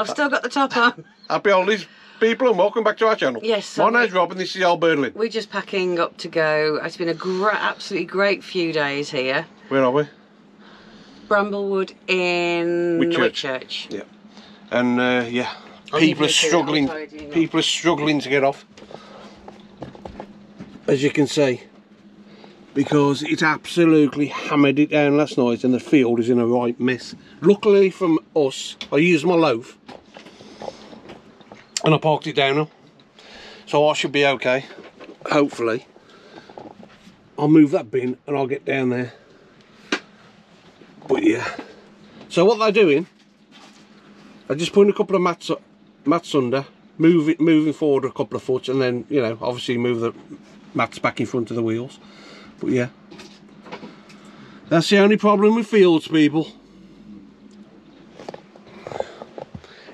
I've still got the top on. Happy holidays, people, and welcome back to our channel. Yes, My name's Rob, and this is Old Berlin. We're just packing up to go. It's been a gra- absolutely great few days here. Where are we? Bramblewood in Whitchurch. Whitchurch. Yeah. And uh, yeah, I'll people are leave you to it, I'll struggling. tidy it up. People are struggling to get off. As you can see, because it absolutely hammered it down last night, and the field is in a right mess. Luckily, from us, I used my loaf, and I parked it down so I should be okay. Hopefully, I'll move that bin and I'll get down there. But yeah. So what they're doing I just put a couple of mats mats under, move it moving forward a couple of foot, and then you know obviously move the mats back in front of the wheels. But yeah, that's the only problem with fields, people.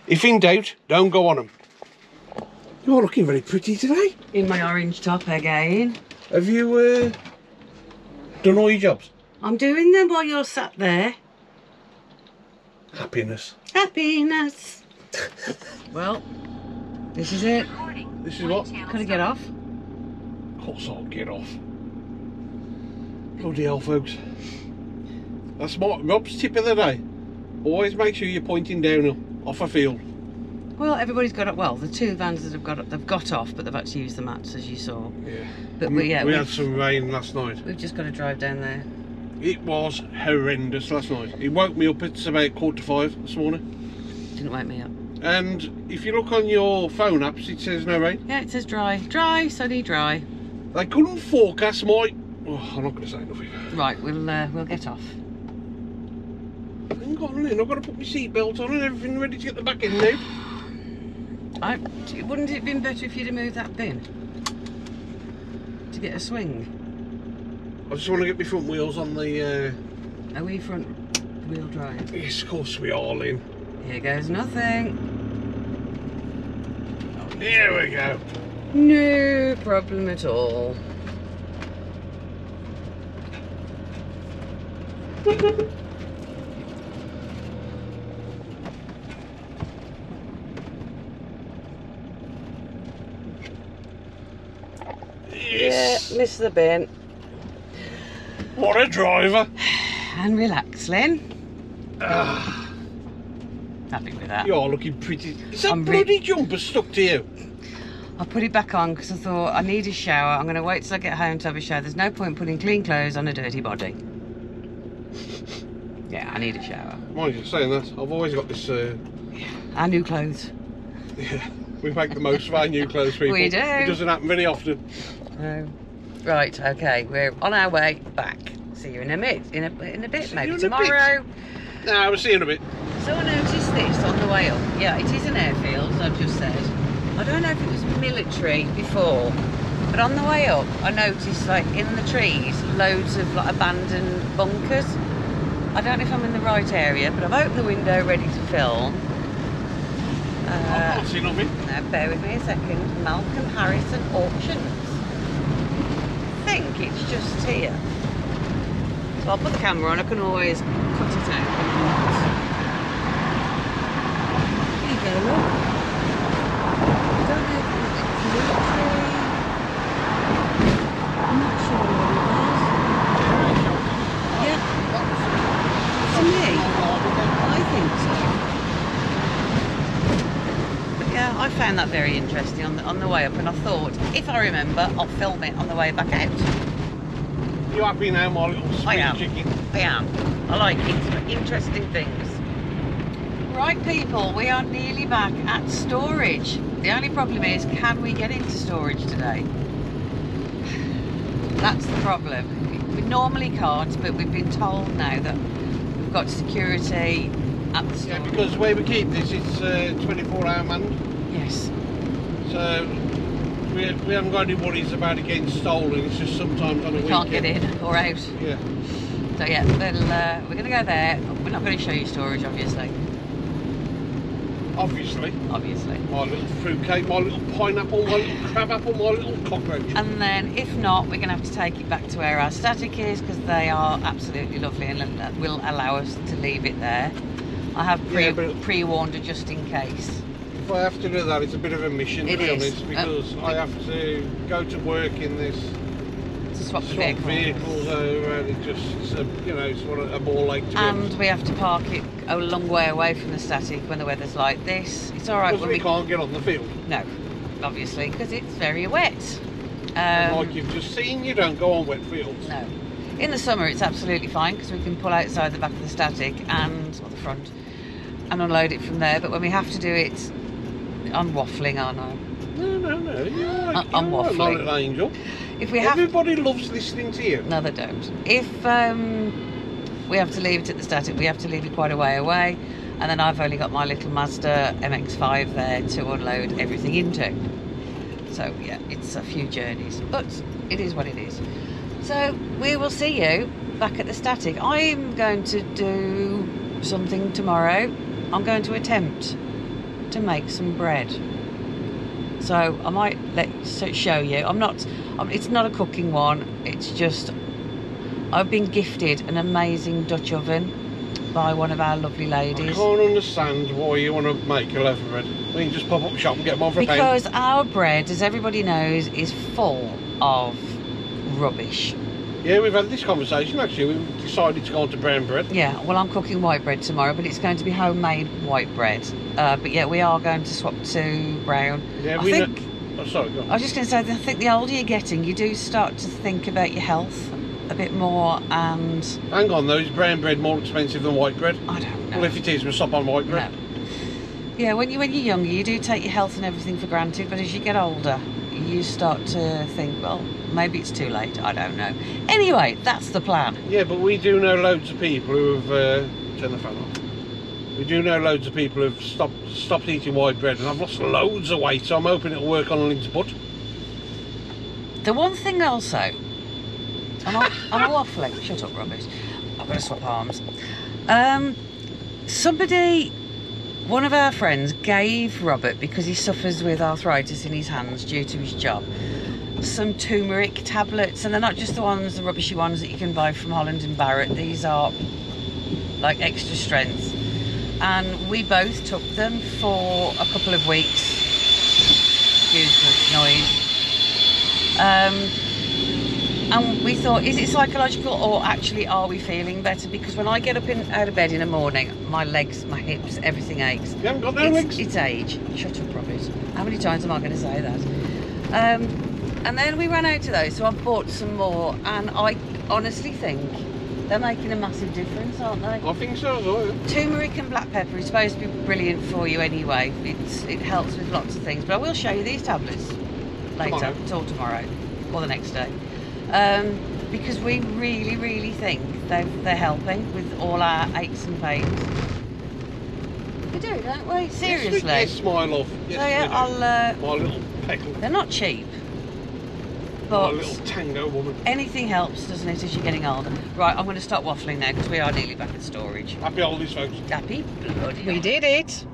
If in doubt, don't go on them. You're looking very pretty today. In my orange top again. Have you uh, done all your jobs? I'm doing them while you're sat there. Happiness. Happiness. well, this is it. This is what? Can I get off? Of course I'll get off. Bloody hell, folks. That's my Rob's tip of the day. Always make sure you're pointing down off a field. Well, everybody's got up. Well, the two vans that have got up, they've got off, but they've had to use the mats, as you saw. Yeah. But we, yeah, we had some rain last night. we've just got to drive down there. It was horrendous last night. It woke me up at about quarter to five this morning. Didn't wake me up. And if you look on your phone apps, it says no rain. Yeah, it says dry. Dry, sunny, dry. They couldn't forecast my. Oh, I'm not going to say nothing. Right, we'll uh, we'll get off. Hang on. I've got to put my seatbelt on and everything ready to get the back in now. I, wouldn't it have been better if you'd have moved that bin? To get a swing? I just want to get my front wheels on the. Uh... Are we front wheel drive? Yes, of course we are, Lynn. Here goes nothing. Here we go. No problem at all. Yes. Yeah, miss the bin. What a driver. And relax, Lynn. Ah, Happy with that. you're looking pretty. Is that I'm bloody jumper stuck to you? I put it back on because I thought I need a shower. I'm going to wait till I get home to have a shower. There's no point putting clean clothes on a dirty body. Yeah, I need a shower. Mind you, saying that, I've always got this. Uh, Our new clothes. yeah, we make the most of our new clothes, people. We do. It doesn't happen very often. No. Right, okay, we're on our way back. See you in a bit. In a, in a bit, See maybe a bit. tomorrow. Nah, we'll see you in a bit. So I noticed this on the way up. Yeah, it is an airfield, as I've just said. I don't know if it was military before, but on the way up, I noticed like in the trees, loads of like abandoned bunkers. I don't know if I'm in the right area, but I've opened the window ready to film. I Uh, can't see nothing. now, bear with me a second. Malcolm Harrison Auctions. I think it's just here. So I'll put the camera on. I can always cut it out. Here you go, look. I don't know if it's military. I'm not sure what it is. Yeah. To me, I think so. But yeah, I found that very interesting on the, on the way up, and I thought, if I remember, I'll film it on the way back out. You happy now, my little I am. chicken? I am. I like it. Interesting things. Right, people, we are nearly back at storage. The only problem is, can we get into storage today? That's the problem. We normally can't, but we've been told now that we've got security at the store. Yeah, because the way we keep this, it's uh, 24 hour manned. Yes. So we, we haven't got any worries about it getting stolen. It's just sometimes on a We can't get in or out. Yeah. So yeah, uh, we're going to go there. We're not going to show you storage, obviously. Obviously. Obviously. My little fruitcake, my little pineapple, my little crab apple, my little cockroach. And then, if not, we're going to have to take it back to where our static is because they are absolutely lovely and will allow us to leave it there. I have pre, yeah, pre warned her just in case. If I have to do that, it's a bit of a mission, to be is. honest, Uh, because I have to go to work in this swap the vehicle. vehicles over, and just, a, you know, it's what a, a ball like to. And we have to park it a long way away from the static when the weather's like this. It's all right Because when we we can't get on the field. no, obviously, because it's very wet. Um, like you've just seen, you don't go on wet fields. No. In the summer, it's absolutely fine because we can pull outside the back of the static and or the front and unload it from there. But when we have to do it, I'm waffling, aren't I? No, no, no. You're right. I'm You're waffling. my little angel. If we have, Everybody loves listening to you. no, they don't. If um, we have to leave it at the static, we have to leave it quite a way away, and then I've only got my little Mazda MX-5 there to unload everything into. So yeah, it's a few journeys, but it is what it is. So we will see you back at the static. I'm going to do something tomorrow. I'm going to attempt to make some bread. So I might let show you. I'm not. It's not a cooking one. It's just I've been gifted an amazing Dutch oven by one of our lovely ladies. I can't understand why you want to make a loaf of bread. We can just pop up shop and get one for a. Because our bread, as everybody knows, is full of rubbish. Yeah, we've had this conversation actually. We've decided to go on to brown bread. Yeah, well, I'm cooking white bread tomorrow, but it's going to be homemade white bread. Uh, but yeah, we are going to swap to brown. Yeah, I we think. know. Oh, sorry, go on. I was just going to say, I think the older you're getting, you do start to think about your health a bit more, and Hang on though, is brown bread more expensive than white bread? I don't know. Well, if it is, we'll stop on white bread. No. Yeah, when you when you're younger, you do take your health and everything for granted, but as you get older, you start to think, well, maybe it's too late. I don't know. Anyway, that's the plan. Yeah, but we do know loads of people who have uh, turn the fan off. We do know loads of people who've stopped stopped eating white bread, and I've lost loads of weight. So I'm hoping it'll work on Lynn's butt. The one thing also, I'm a, I'm waffling. Shut up, rubbish. I'm going to swap arms. Um, somebody, one of our friends, gave Robert because he suffers with arthritis in his hands due to his job. Some turmeric tablets, and they're not just the ones, the rubbishy ones that you can buy from Holland and Barrett. These are like extra strength, and we both took them for a couple of weeks. Excuse the noise. Um, and we thought, is it psychological or actually are we feeling better? Because when I get up in, out of bed in the morning, my legs, my hips, everything aches. You haven't got no it's, legs. it's age. Shut up, Robert. How many times am I going to say that? Um, and then we ran out of those, so I bought some more, and I honestly think they're making a massive difference, aren't they? I think so well. Turmeric and black pepper is supposed to be brilliant for you anyway. It's, it helps with lots of things. But I will show you these tablets later, Tomorrow. till tomorrow or the next day. Um, because we really, really think they're, they're helping with all our aches and pains. We do, don't we? Seriously. Yes, my love. Yes, so yeah. I'll. Uh, My little peckle. they're not cheap, My but little tango woman. anything helps, doesn't it, as you're getting older? Right, I'm going to stop waffling now because we are nearly back at storage. Happy holidays, folks. Happy bloody. We did it.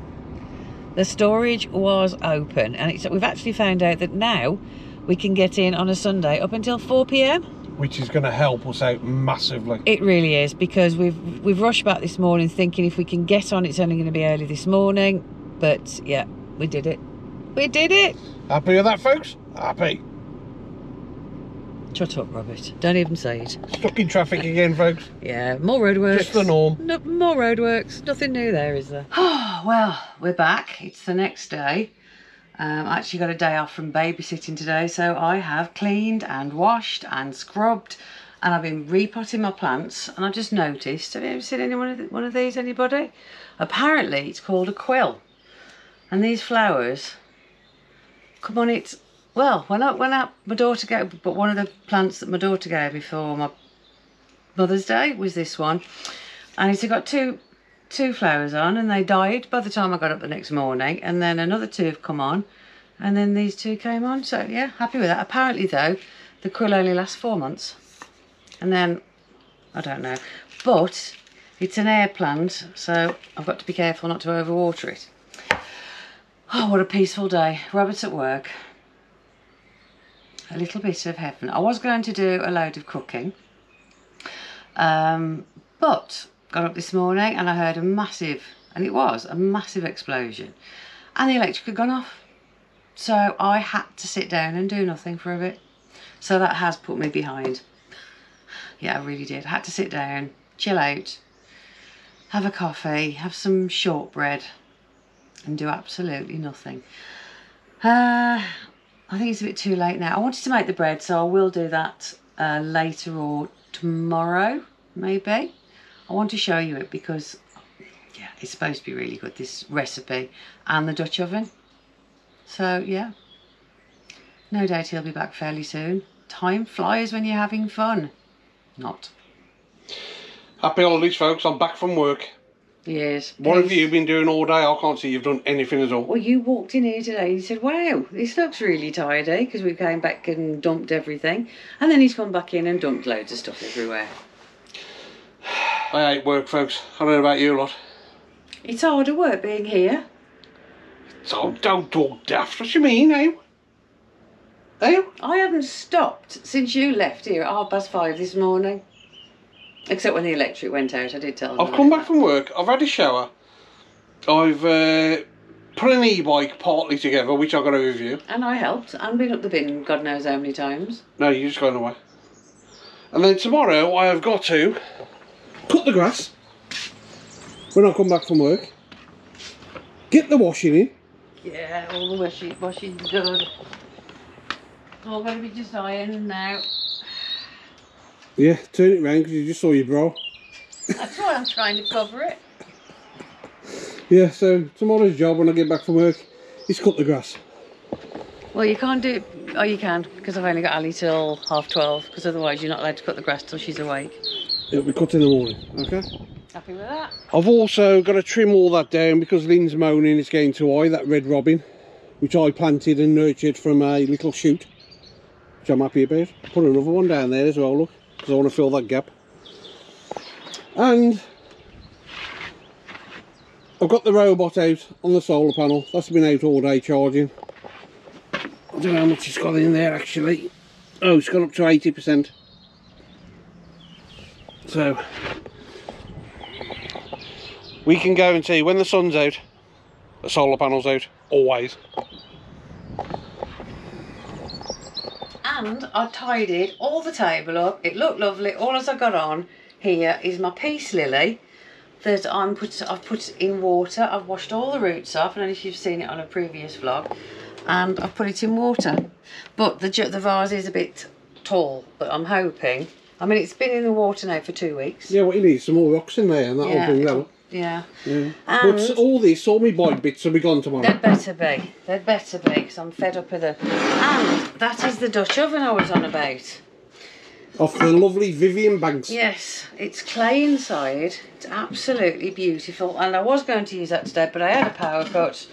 The storage was open, and it's, we've actually found out that now we can get in on a Sunday up until 4 p.m. Which is going to help us out massively. It really is because we've we've rushed back this morning thinking if we can get on, it's only going to be early this morning. But yeah, we did it. We did it. Happy with that, folks? Happy. Shut up, Robert. Don't even say it. Stuck in traffic again, folks. Yeah, more roadworks. Just the norm. No, more roadworks. Nothing new there, is there? Oh, well, we're back. It's the next day. Um, I actually got a day off from babysitting today, so I have cleaned and washed and scrubbed, and I've been repotting my plants. And I've just noticed. Have you ever seen any one of th- one of these? Anybody? Apparently, it's called a quill, and these flowers come on it. Well, when I when I, my daughter gave, but one of the plants that my daughter gave me for my Mother's Day was this one, and it's got two two flowers on, and they died by the time I got up the next morning, and then another two have come on, and then these two came on. So yeah, happy with that. Apparently though, the quill only lasts four months, and then I don't know, but it's an air plant, so I've got to be careful not to overwater it. Oh, what a peaceful day. Robert's at work. A little bit of heaven. I was going to do a load of cooking. Um, but got up this morning and I heard a massive And it was a massive explosion. And the electric had gone off. So I had to sit down and do nothing for a bit. So that has put me behind. Yeah, I really did. I had to sit down, chill out, have a coffee, have some shortbread, and do absolutely nothing. Uh, I think it's a bit too late now. I wanted to make the bread, so I will do that uh, later or tomorrow, maybe. I want to show you it because, yeah, it's supposed to be really good, this recipe, and the Dutch oven. So, yeah. No doubt he'll be back fairly soon. Time flies when you're having fun. Not. Happy holidays, folks. I'm back from work. Yes. What have you been doing all day? I can't see you've done anything at all. Well, you walked in here today and you said, wow, this looks really tidy because we came back and dumped everything. And then he's come back in and dumped loads of stuff everywhere. I hate work, folks. I don't know about you a lot. It's harder work being here. So don't talk daft. What do you mean, eh? Eh? I haven't stopped since you left here at half past five this morning. Except when the electric went out, I did tell them. I've come back from work. I've had a shower. I've uh, put an e-bike partly together, which I've got to review. And I helped and been up the bin God knows how many times. No, you're just going away. And then tomorrow I have got to cut the grass when I come back from work. Get the washing in. Yeah, all the washing, washing's good. All going to be just ironed now. Yeah, turn it round because you just saw your bra. That's why I'm trying to cover it. Yeah, so tomorrow's job when I get back from work is cut the grass. Well, you can't do it. Oh, you can because I've only got Ali till half twelve. Because otherwise, you're not allowed to cut the grass till she's awake. It'll be cut in the morning, okay? Happy with that? I've also got to trim all that down because Lynn's moaning it's getting too high, that red robin, which I planted and nurtured from a little shoot, which I'm happy about. Put another one down there as well, look, because I want to fill that gap. And I've got the robot out on the solar panel. That's been out all day charging. I don't know how much it's got in there actually. Oh, it's gone up to 80%. So, we can guarantee when the sun's out, the solar panel's out, always. And I tidied all the table up. It looked lovely. All as I got on here is my peace lily that I'm put. I've put in water. I've washed all the roots off. I don't know if you've seen it on a previous vlog, and I've put it in water. But the the vase is a bit tall. But I'm hoping. I mean, it's been in the water now for two weeks. Yeah, well, you need, some more rocks in there and that'll Yeah, bring that up. Yeah. Yeah. And- But all these, all me bike bits will be gone tomorrow. They'd better be. They'd better be because I'm fed up with it. And that is the Dutch oven I was on about. Off the lovely Vivian Banks. Yes, it's clay inside. It's absolutely beautiful. And I was going to use that today, but I had a power cut.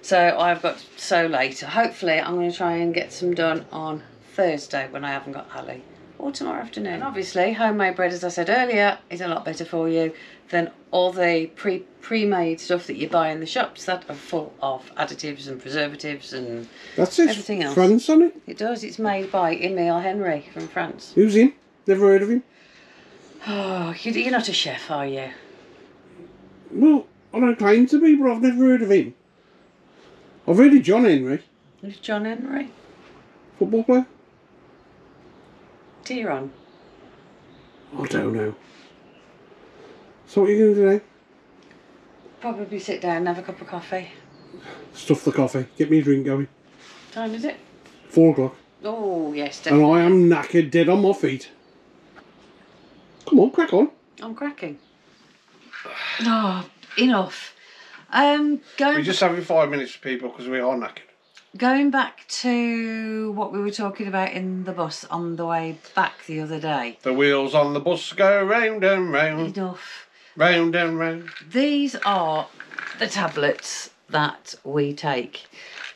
So I've got so late. Hopefully, I'm going to try and get some done on Thursday when I haven't got Ali. Or tomorrow afternoon. And obviously, homemade bread, as I said earlier, is a lot better for you than all the pre pre-made stuff that you buy in the shops that are full of additives and preservatives and That's it. Everything else. France on it. it does. It's made by Emile Henry from France. Who's him? Never heard of him. Oh, you- you're not a chef, are you? Well, I don't claim to be, but I've never heard of him. I've heard of John Henry, Who's John Henry? football player. Tyrone. I don't know. So what are you going to do now? Probably sit down and have a cup of coffee. Stuff the coffee. Get me a drink going. Time is it? Four o'clock. Oh, yes, And. I am knackered, dead on my feet. Come on, crack on. I'm cracking. Oh, enough. Um, going We're just having five minutes for people because we are knackered. Going back to what we were talking about in the bus on the way back the other day. The wheels on the bus go round and round, Enough. round and round. These are the tablets that we take.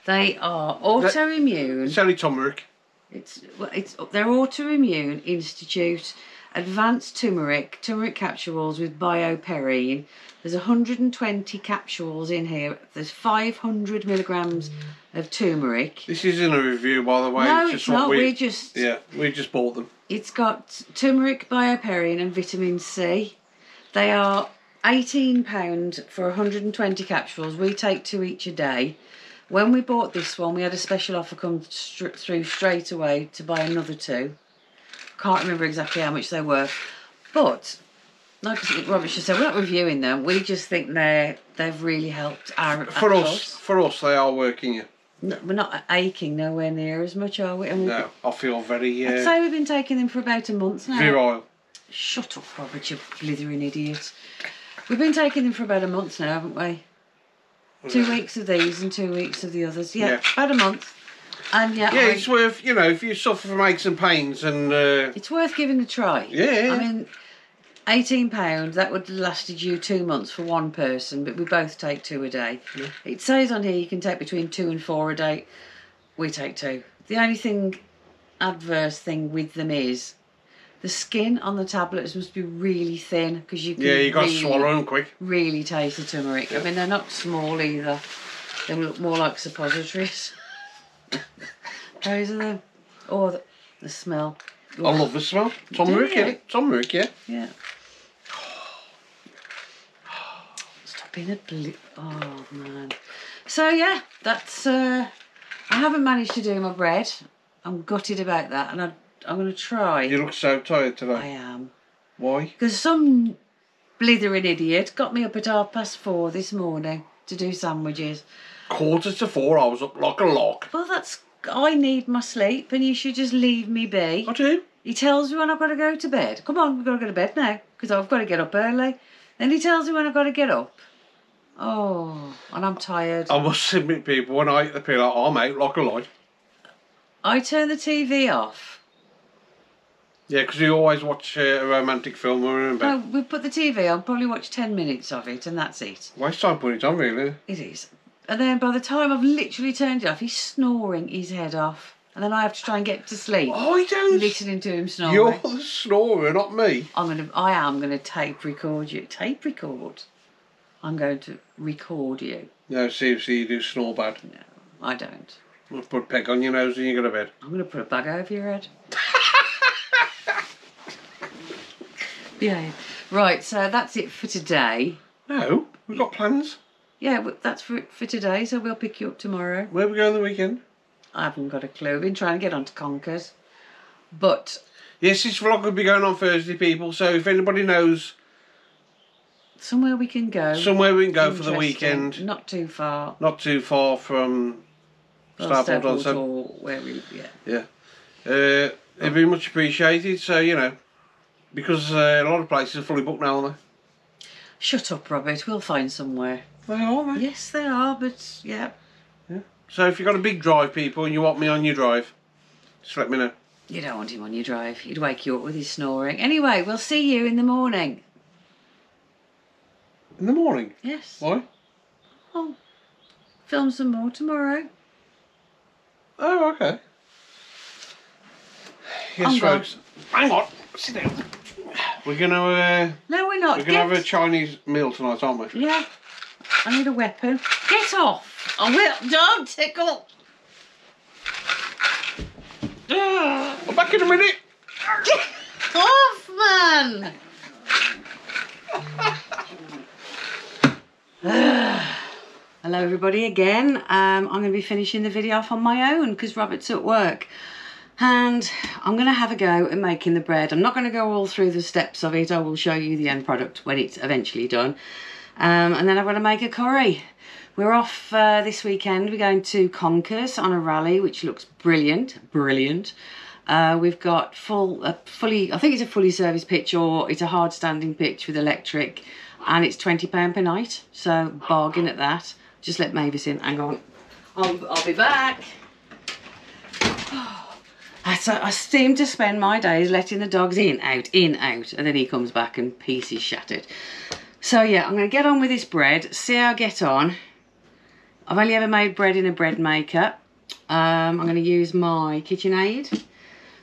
They are autoimmune. It's only turmeric. It's well, it's they're autoimmune institute advanced turmeric turmeric capsules with bioperine. There's 120 capsules in here. There's 500 milligrams of turmeric. This isn't a review, by the way. no, it's it's not. we. We're just. Yeah, we just bought them. It's got turmeric, bioperine, and vitamin C. They are £18 for 120 capsules. We take two each a day. When we bought this one, we had a special offer come through straight away to buy another two. Can't remember exactly how much they were, but like Robert just said, we're not reviewing them. We just think they they've really helped our For us, for us, they are working you. No, we're not aching nowhere near as much, are we? And No, I feel very I'd uh, say we've been taking them for about a month now. virile. Shut up, Robert, you blithering idiot. We've been taking them for about a month now, haven't we? Two weeks of these and two weeks of the others. Yeah, Yeah. about a month. And yeah, Yeah, I- it's worth you know if you suffer from aches and pains and uh, it's worth giving a try. Yeah. I mean, eighteen pounds that would have lasted you two months for one person, but we both take two a day. It says on here you can take between two and four a day. We take two. The only thing adverse thing with them is the skin on the tablets must be really thin because you can yeah, you got to swallow them quick. really taste the turmeric. I mean, they're not small either. They look more like suppositories. Those are them. Or the, the smell. I love the smell. Tom Rick, yeah. Tom Rick, yeah. Yeah. Stop being a bli- Oh man. So yeah, that's. uh I haven't managed to do my bread. I'm gutted about that, and I, I'm going to try. You look so tired today. I am Why? because some blithering idiot got me up at half past four this morning to do sandwiches. Quarter to four, I was up like a lock. Well, that's. I need my sleep, and you should just leave me be. I do. He tells me when I've got to go to bed. Come on, we've got to go to bed now because I've got to get up early. Then he tells me when I've got to get up. Oh, and I'm tired. I must admit, people, when I eat the pillow, I'm out like a light. I turn the TV off. Yeah, because you always watch uh, a romantic film when we're in No, we put the TV on, probably watch 10 minutes of it, and that's it. Waste time putting it on, really. It is. And then by the time I've literally turned it off, he's snoring his head off. And then I have to try and get to sleep, I don't. listening to him snoring. You're the snorer, not me. I'm gonna, I am gonna tape record you. Tape record. I'm going to record you. No, seriously, you do snore bad. No, I don't. I'll put a peg on your nose and you go to bed. I'm gonna put a bag over your head. yeah. Right. So that's it for today. No, we've got plans. Yeah, that's for for today. So we'll pick you up tomorrow. Where are we going on the weekend? I haven't got a clue. I've been trying to get onto Conkers, but Yes, this vlog will be going on Thursday, people. So if anybody knows somewhere we can go. somewhere we can go for the weekend, Not too far. not too far from Or Starport on or where we yeah. Yeah. Uh, it'd be much appreciated. So, you know, because uh, a lot of places are fully booked now, aren't Shut up, Robert. We'll find somewhere. they? Are, they? Yes, they are. But yeah, So if you've got a big drive, people, and you want me on your drive, just let me know. you don't want him on your drive. He'd wake you up with his snoring. Anyway, we'll see you in the morning. In the morning. Yes. Why? Oh, film some more tomorrow. Oh, okay. Yes, folks. Hang on. Sit down. We're gonna uh, No, we're not. we're gonna have a Chinese meal tonight, aren't we? Yeah. I need a weapon. Get off! I will. Don't tickle. I'm back in a minute. Get off, man! Hello, everybody, again. Um, I'm going to be finishing the video off on my own because Robert's at work. And I'm going to have a go at making the bread. I'm not going to go all through the steps of it. I will show you the end product when it's eventually done. Um, and then I'm going to make a curry. We're off uh, this weekend. We're going to Conkers on a rally, which looks brilliant. Brilliant. Uh, we've got full, a fully, I think it's a fully serviced pitch or it's a hard standing pitch with electric, and it's twenty pound per night. So bargain at that. Just let Mavis in. Hang on, I'll, I'll be back. I, so I seem to spend my days letting the dogs in, out, in, out, and then he comes back and pieces shattered. So yeah, I'm going to get on with this bread, see how I get on. I've only ever made bread in a bread maker. Um, I'm going to use my KitchenAid.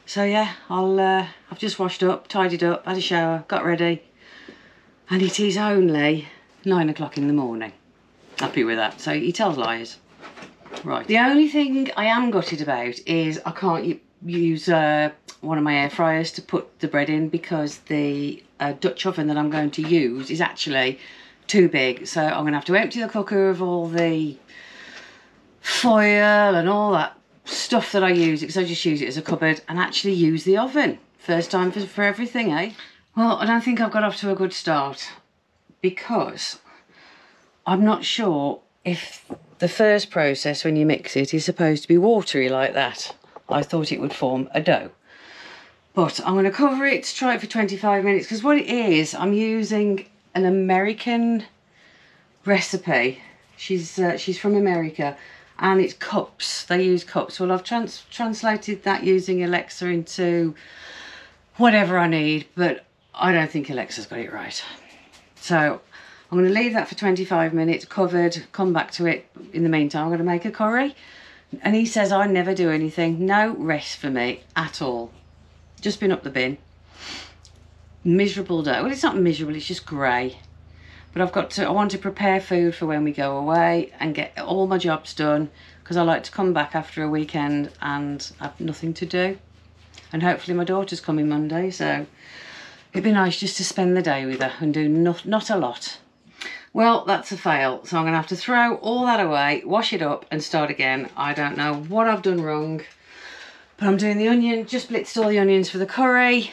So yeah, I'll. Uh, I've just washed up, tidied up, had a shower, got ready, and it is only nine o'clock in the morning. Happy with that. So he tells lies. Right. The only thing I am gutted about is I can't use uh, one of my air fryers to put the bread in because the uh, Dutch oven that I'm going to use is actually too big. So I'm going to have to empty the cooker of all the foil and all that stuff that I use because I just use it as a cupboard and actually use the oven. First time for, for everything, eh? Well, I don't think I've got off to a good start because I'm not sure if the first process when you mix it is supposed to be watery like that. I thought it would form a dough. But I'm going to cover it, try it for 25 minutes because what it is, I'm using an American recipe. She's uh, she's from America and it's cups. They use cups. Well, I've trans translated that using Alexa into whatever I need, but I don't think Alexa's got it right. So I'm going to leave that for 25 minutes covered, come back to it. In the meantime, I'm going to make a curry. And he says I never do anything. No rest for me at all. Just been up the bin. Miserable day. Well, it's not miserable, it's just grey. But I've got to, I want to prepare food for when we go away and get all my jobs done because I like to come back after a weekend and have nothing to do. And hopefully my daughter's coming Monday, so it'd be nice just to spend the day with her and do not, not a lot. Well, that's a fail. So I'm going to have to throw all that away, wash it up and start again. I don't know what I've done wrong. But I'm doing the onion, just blitzed all the onions for the curry.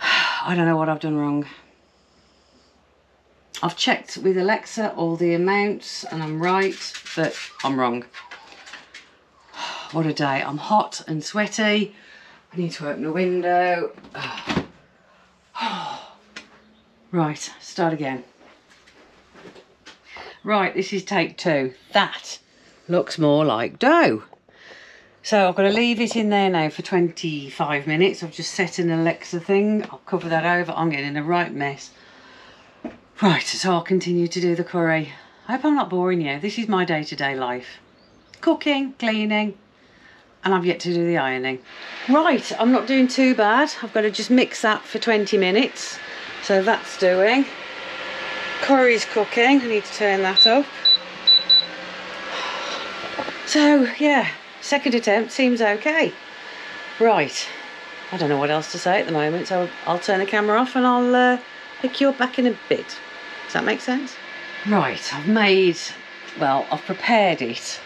I don't know what I've done wrong. I've checked with Alexa all the amounts and I'm right, but I'm wrong. What a day. I'm hot and sweaty. I need to open a window. Right, start again. Right, this is take two. That looks more like dough. So I've got to leave it in there now for 25 minutes. I've just set an Alexa thing. I'll cover that over. I'm getting a right mess. Right, so I'll continue to do the curry. I hope I'm not boring you. This is my day-to-day -day life. Cooking, cleaning, and I've yet to do the ironing. Right, I'm not doing too bad. I've got to just mix that for 20 minutes. So that's doing. Curry's cooking. I need to turn that up. So, yeah, second attempt seems okay. Right, I don't know what else to say at the moment, so I'll turn the camera off and I'll uh, pick you up back in a bit. Does that make sense? Right, I've made, well, I've prepared it.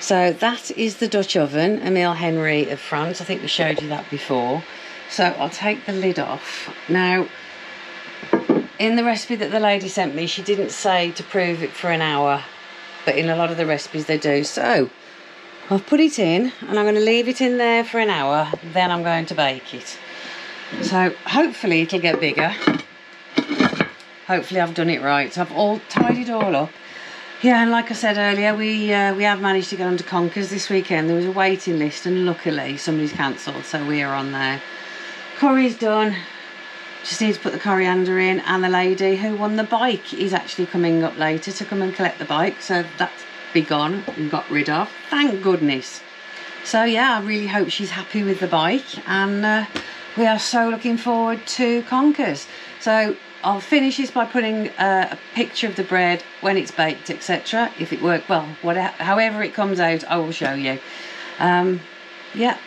So that is the Dutch oven, Emile Henry of France. I think we showed you that before. So I'll take the lid off. Now, in the recipe that the lady sent me, she didn't say to prove it for an hour, but in a lot of the recipes they do. So I've put it in and I'm going to leave it in there for an hour, then I'm going to bake it. So hopefully it'll get bigger. Hopefully I've done it right. So I've all tidied all up. Yeah, and like I said earlier, we uh, we have managed to get onto Conkers this weekend. There was a waiting list and luckily somebody's cancelled, so we are on there. Curry's done. Just need to put the coriander in and the lady who won the bike is actually coming up later to come and collect the bike. So that's be gone and got rid of. Thank goodness. So yeah, I really hope she's happy with the bike and uh, we are so looking forward to Conkers. So I'll finish this by putting uh, a picture of the bread when it's baked, etc. If it worked well, whatever, however it comes out, I will show you. Um, yeah,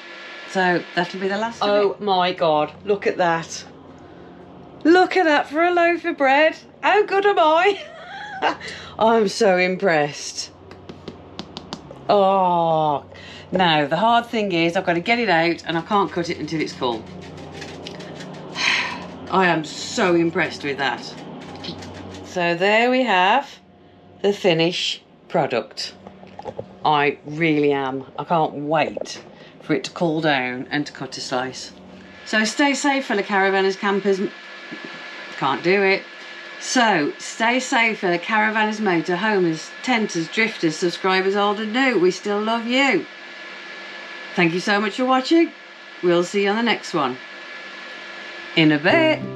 so that'll be the last. Oh my God! Look at that. Look at that for a loaf of bread. How good am I? I'm so impressed. Oh, now the hard thing is I've got to get it out and I can't cut it until it's full. I am so impressed with that. So there we have the finish product. I really am. I can't wait for it to cool down and to cut a slice. So stay safe fellow caravanners, campers, can't do it. So, stay safe, for the caravanners, motorhomers, tenters, drifters, subscribers old and new. We still love you. Thank you so much for watching. We'll see you on the next one. In a bit.